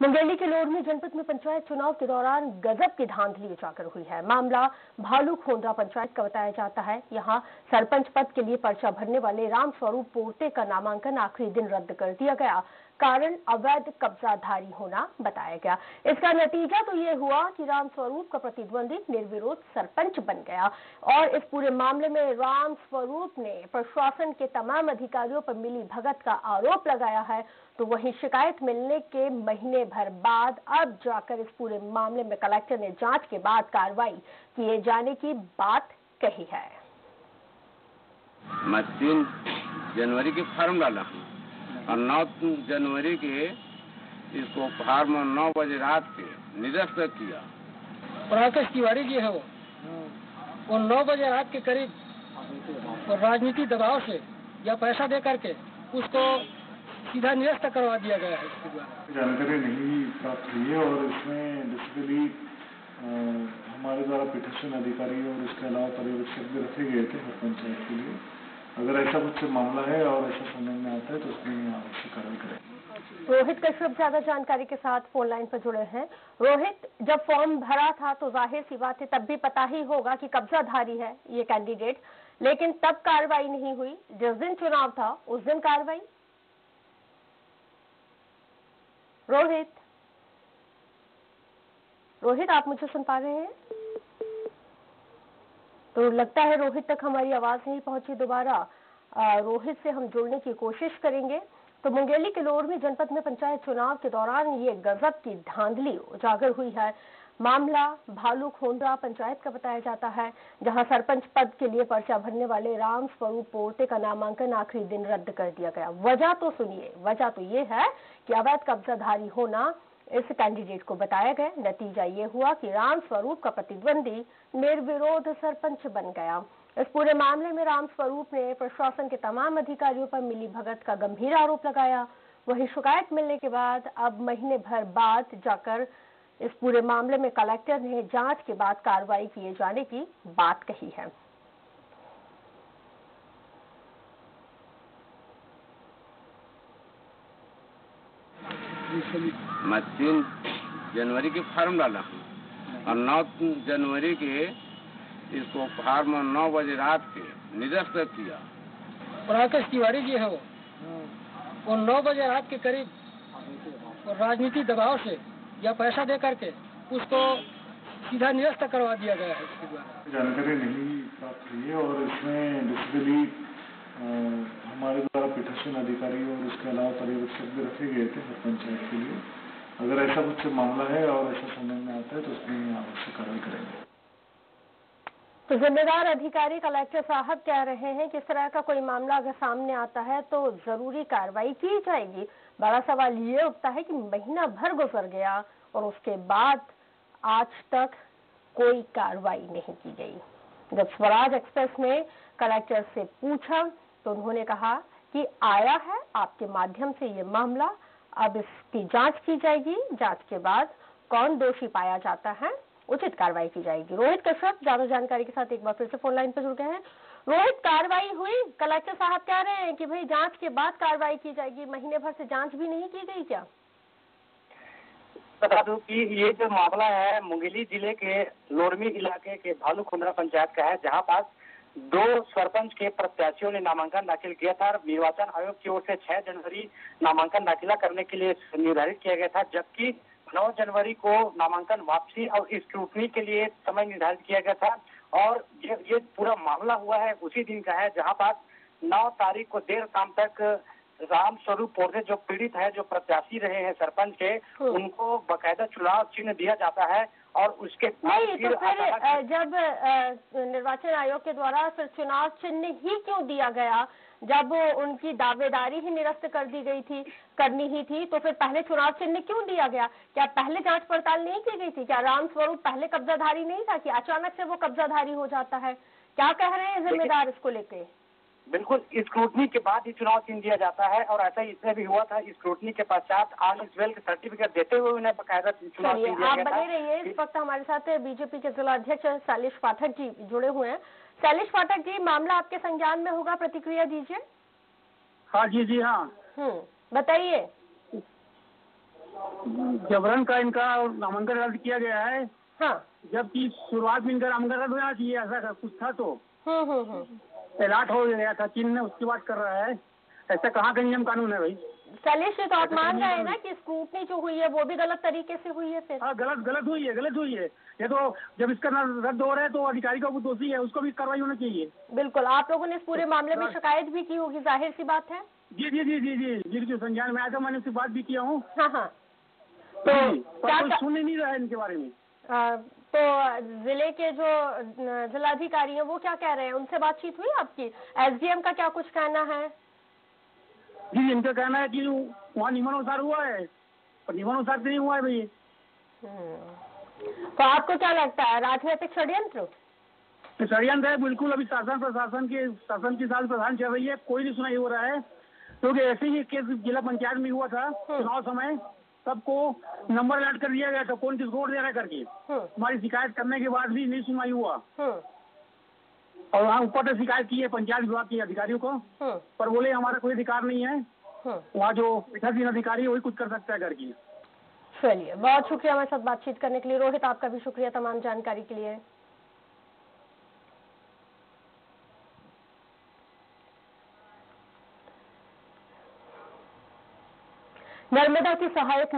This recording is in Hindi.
मुंगेली के लोरमी जनपद में पंचायत चुनाव के दौरान गजब की धांधली उजागर हुई है। मामला भालू खोंडा पंचायत का बताया जाता है। यहाँ सरपंच पद के लिए पर्चा भरने वाले रामस्वरूप पोर्ते का नामांकन आखिरी दिन रद्द कर दिया गया। कारण अवैध कब्जाधारी होना बताया गया। इसका नतीजा तो ये हुआ कि राम स्वरूप का प्रतिद्वंदी निर्विरोध सरपंच बन गया और इस पूरे मामले में राम स्वरूप ने प्रशासन के तमाम अधिकारियों पर मिली भगत का आरोप लगाया है। तो वहीं शिकायत मिलने के महीने भर बाद अब जाकर इस पूरे मामले में कलेक्टर ने जाँच के बाद कार्रवाई किए जाने की बात कही है। मैं तीन जनवरी के फॉर्म डाला हूँ। और नौ जनवरी के इसको फार्म नौ बजे रात के निरस्त किया। राकेश तिवारी जी है वो। वो नौ बजे रात के करीब और राजनीति दबाव से या पैसा दे करके उसको सीधा निरस्त करवा दिया गया है इसके द्वारा। जानकारी नहीं प्राप्त हुई है और इसमें बेसिकली हमारे द्वारा पिटिशन अधिकारी और इसके अलावा पर्यवेक्षक भी रखे गए थे हर पंचायत के लिए। अगर ऐसा कुछ मामला है और ऐसा समझ में आता है तो उसमें आवश्यक कार्रवाई करेंगे रोहित कश्यप, ज़्यादा जानकारी के साथ फ़ोन लाइन पर जुड़े हैं। रोहित, जब फॉर्म भरा था तो ज़ाहिर सी बात है, तब भी पता ही होगा कि कब्जाधारी है ये कैंडिडेट लेकिन तब कार्रवाई नहीं हुई। जिस दिन चुनाव था, उस दिन कार्रवाई। रोहित। रोहित, आप मुझे सुन पा रहे हैं? तो लगता है रोहित तक हमारी आवाज़ नहीं पहुँची दोबारा। रोहित से हम जुड़ने की कोशिश करेंगे। तो मुंगेली के लोर में जनपद में पंचायत चुनाव के दौरान ये गजब की धांधली उजागर हुई है। मामला भालू खोंडा पंचायत का बताया जाता है, जहाँ सरपंच पद के लिए पर्चा भरने वाले राम स्वरूप पोर्ते का नामांकन आखिरी दिन रद्द कर दिया गया। वजह तो सुनिए, वजह तो ये है कि अवैध कब्जाधारी होना इस कैंडिडेट को बताया गया। नतीजा ये हुआ कि राम स्वरूप का प्रतिद्वंदी निर्विरोध सरपंच बन गया। इस पूरे मामले में राम स्वरूप ने प्रशासन के तमाम अधिकारियों पर मिली भगत का गंभीर आरोप लगाया। वही शिकायत मिलने के बाद अब महीने भर बाद जाकर इस पूरे मामले में कलेक्टर ने जाँच के बाद कार्रवाई किए जाने की बात कही है। मैं तीन जनवरी के फॉर्म डाला हूँ। और नौ जनवरी के इसको फार्म नौ बजे रात के निरस्त किया। राकेश तिवारी जी है वो। वो नौ बजे रात के करीब और राजनीति दबाव से या पैसा दे करके उसको सीधा निरस्त करवा दिया गया है इसके द्वारा। जानकारी नहीं प्राप्त हुई है और इसमें बेसिकली हमारे द्वारा पिटिशन अधिकारी और उसके अलावा पर्यवेक्षक भी रखे गए थे हर पंचायत के लिए। अगर ऐसा कुछ मामला है और ऐसा समझ में आता है तो उसमें आवश्यक कार्रवाई करेंगे। तो जिम्मेदार अधिकारी कलेक्टर साहब कह रहे हैं कि इस तरह का कोई मामला अगर सामने आता है तो ज़रूरी कार्रवाई की जाएगी। बड़ा सवाल ये उठता है कि महीना भर गुजर गया और उसके बाद आज तक कोई कार्रवाई नहीं की गई। जब स्वराज एक्सप्रेस ने कलेक्टर से पूछा तो उन्होंने कहा कि आया है आपके माध्यम से ये मामला। अब इसकी जाँच की जाएगी। जाँच के बाद कौन दोषी पाया जाता है, उचित कार्रवाई की जाएगी। रोहित कश्यप ज़्यादा जानकारी के साथ एक बार फिर से फ़ोन लाइन पर जुड़ गए हैं। रोहित, कार्रवाई हुई? कलेक्टर साहब कह रहे हैं कि भाई जाँच के बाद कार्रवाई की जाएगी। महीने भर से जाँच भी नहीं की गई क्या? बता दूँ कि ये जो मामला है, मुंगेली ज़िले के लोरमी इलाके के भालू खुंदरा पंचायत का है, जहाँ पास दो सरपंच के प्रत्याशियों ने नामांकन दाखिल किया था निर्वाचन आयोग की ओर से 6 जनवरी नामांकन दाखिला करने के लिए निर्धारित किया गया था, जबकि 9 जनवरी को नामांकन वापसी और स्क्रूटनी के लिए समय निर्धारित किया गया था। और ये ये पूरा मामला हुआ है, उसी दिन का है जहाँ पर 9 तारीख को देर शाम तक राम स्वरूप पौधे जो पीड़ित है जो प्रत्याशी रहे हैं सरपंच के हम्म। उनको बकायदा चुनाव चिन्ह दिया जाता है और उसके नहीं तो फिर जब निर्वाचन आयोग के द्वारा फिर चुनाव चिन्ह ही क्यों दिया गया? जब उनकी दावेदारी ही निरस्त कर दी गई थी करनी ही थी तो फिर पहले चुनाव चिन्ह क्यों दिया गया? क्या पहले जाँच पड़ताल नहीं की गई थी? क्या राम स्वरूप पहले कब्जाधारी नहीं था कि अचानक से वो कब्जाधारी हो जाता है? क्या कह रहे हैं जिम्मेदार इसको लेके? बिल्कुल स्क्रूटनी के बाद ही चुनाव चिन्ह दिया जाता है और ऐसा इसमें भी हुआ था स्क्रूटनी के पश्चात आन इस सर्टिफिकेट देते हुए उन्हें बकायदा चुनाव चिन्ह दिया आप बने रहिए इस वक्त हमारे साथ बीजेपी के जिला अध्यक्ष शैलेश पाठक जी जुड़े हुए हैं। शैलेश पाठक जी मामला आपके संज्ञान में होगा प्रतिक्रिया दीजिए। हाँ जी जी हाँ। हम्म बताइए। जबरन का इनका नामांकन रद्द किया गया है। हाँ। जबकि शुरुआत में इनका नामांकन रद्द होना चाहिए ऐसा कुछ था तो। हम्म हम्म। अलर्ट हो गया था चीन ने उसकी बात कर रहा है। ऐसा कहाँ का नियम कानून है भाई? शैलेश जी तो आप मान रहे हैं ना कि स्क्रूटनी जो हुई है वो भी गलत तरीके से हुई है फिर। हाँ गलत गलत हुई है गलत हुई है। ये तो जब इसका रद्द हो रहा है तो अधिकारी का दोषी है उसको भी कार्रवाई होनी चाहिए। बिल्कुल आप लोगों ने इस पूरे मामले में शिकायत भी की होगी ज़ाहिर सी बात है। जी जी जी जी जी जी जी संज्ञान में आया था मैंने उससे बात भी किया हूँ। हाँ हाँ। तो सुन ही नहीं रहा है इनके बारे में। तो ज़िले के जो जिलाधिकारी हैं वो क्या कह रहे हैं? उनसे बातचीत हुई आपकी? एसडीएम का क्या कुछ कहना है? जी इनका कहना है कि वहाँ नियमानुसार हुआ है। पर नियमानुसार तो नहीं हुआ है भाई। हम्म। तो आपको क्या लगता है राजनीतिक षड्यंत्र? तो षडयंत्र है बिल्कुल। अभी शासन प्रशासन के शासन की साल प्रधान चल रही है। कोई नहीं सुनाई हो रहा है। क्योंकि ऐसे ही केस जिला पंचायत में हुआ था चुनाव समय। सबको नंबर अलर्ट कर दिया गया था कौन किसको वोट दे रहा करके। हम्म। हमारी शिकायत करने के बाद भी नहीं सुनवाई हुआ। हम्म। और वहाँ ऊपर से शिकायत की है पंचायत विभाग के अधिकारियों को हम्म। पर बोले हमारा कोई अधिकार नहीं है। वहाँ जो पीठासीन अधिकारी है वही कुछ कर सकता है करके। चलिए बहुत शुक्रिया हमारे साथ बातचीत करने के लिए। रोहित आपका भी शुक्रिया तमाम जानकारी के लिए। नर्मदा की सहायक